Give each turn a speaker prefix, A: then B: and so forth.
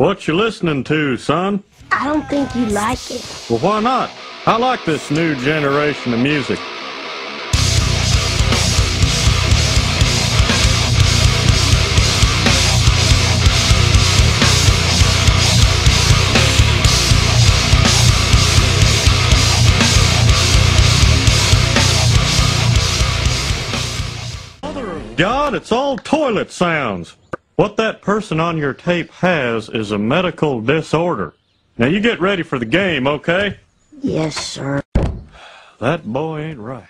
A: What you listening to, son?
B: I don't think you like it.
A: Well, why not? I like this new generation of music. God, it's all toilet sounds. What that person on your tape has is a medical disorder. Now you get ready for the game, okay?
B: Yes, sir.
A: That boy ain't right.